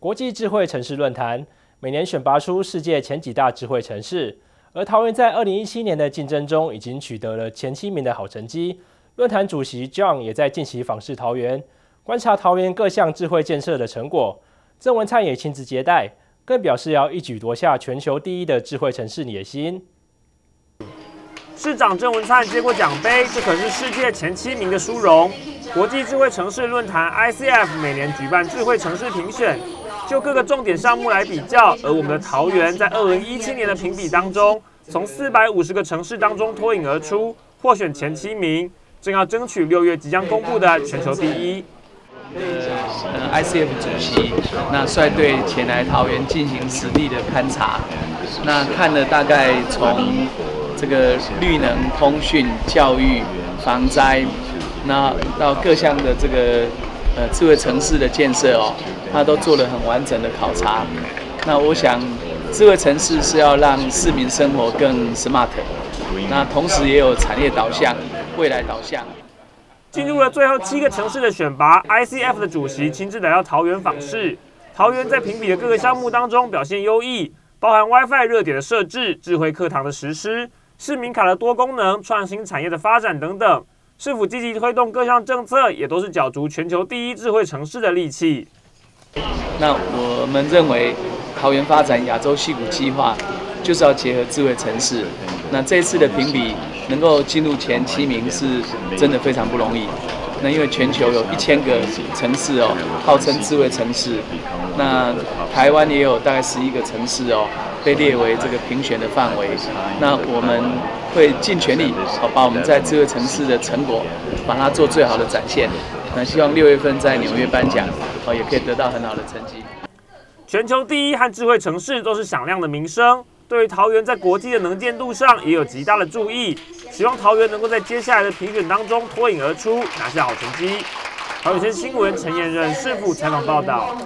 国际智慧城市论坛每年选拔出世界前几大智慧城市，而桃园在二零一七年的竞争中已经取得了前七名的好成绩。论坛主席 John 也在近期访视桃园，观察桃园各项智慧建设的成果。郑文灿也亲自接待，更表示要一举夺下全球第一的智慧城市野心。市长郑文灿接过奖杯，这可是世界前七名的殊荣。国际智慧城市论坛 ICF 每年举办智慧城市评选。就各个重点项目来比较，而我们的桃园在二零一七年的评比当中，从四百五十个城市当中脱颖而出，获选前七名，正要争取六月即将公布的全球第一。呃，ICF 主席那率队前来桃园进行实地的勘察，那看了大概从这个绿能、通讯、教育、防灾，那到各项的这个智慧城市的建设哦。他都做了很完整的考察。那我想，智慧城市是要让市民生活更 smart，那同时也有产业导向、未来导向。进入了最后七个城市的选拔，ICF 的主席亲自来到桃园访视。桃园在评比的各个项目当中表现优异，包含 WiFi 热点的设置、智慧课堂的实施、市民卡的多功能、创新产业的发展等等。市府积极推动各项政策，也都是角逐全球第一智慧城市的利器。那我们认为，桃园发展亚洲戏谷计划就是要结合智慧城市。那这次的评比能够进入前七名，是真的非常不容易。那因为全球有一千个城市哦，号称智慧城市。那台湾也有大概十一个城市哦，被列为这个评选的范围。那我们会尽全力哦，把我们在智慧城市的成果，把它做最好的展现。那希望六月份在纽约颁奖，哦，也可以得到很好的成绩。全球第一和智慧城市都是响亮的名声，对于桃园在国际的能见度上也有极大的注意。希望桃园能够在接下来的评选当中脱颖而出，拿下好成绩。桃园新闻陈彦任市府采访报道。